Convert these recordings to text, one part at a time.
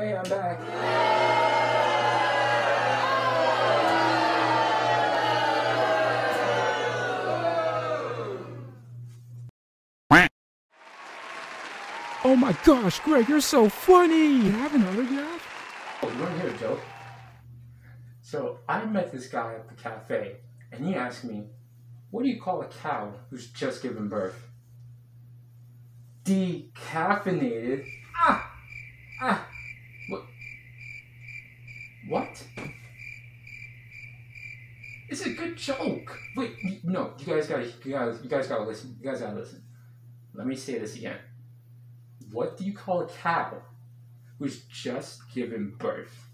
Hey, I'm back. Oh my gosh, Greg, you're so funny! Can I have an autograph? Oh, you want to hear a joke? So, I met this guy at the cafe, and he asked me, What do you call a cow who's just given birth? Decaffeinated. Ah! Ah! What? What? It's a good joke. Wait, no, you guys gotta, you guys, you guys gotta listen. You guys gotta listen. Let me say this again. What do you call a cow who's just given birth?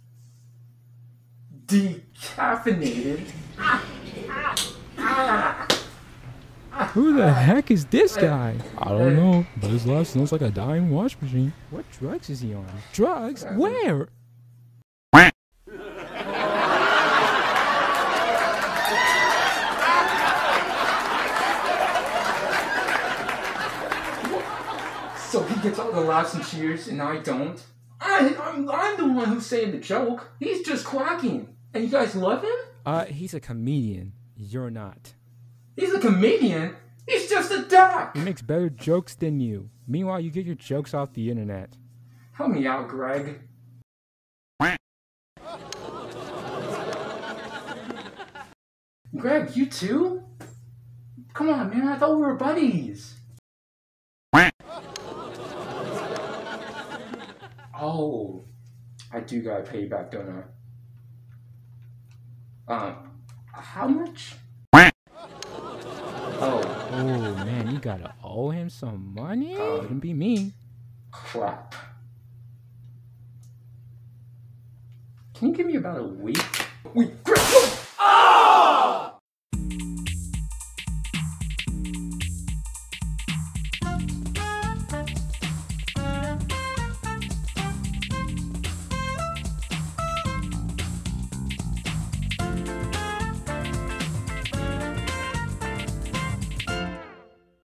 Decaffeinated. Ah, ah. Who the heck is this guy? I don't know, but his life smells like a dying wash machine. What drugs is he on? Drugs? Where? So he gets all the laughs and cheers, and I don't. I, I'm, I'm the one who's saying the joke. He's just quacking. And you guys love him? Uh, he's a comedian. You're not. He's a comedian. He's just a duck. He makes better jokes than you. Meanwhile, you get your jokes off the internet. Help me out, Greg. Greg, you too? Come on, man. I thought we were buddies. Oh, I do gotta pay you back, don't I? Um, how much? Oh, man, you gotta owe him some money? Um, Wouldn't be me. crap. Can you give me about a week? Greg,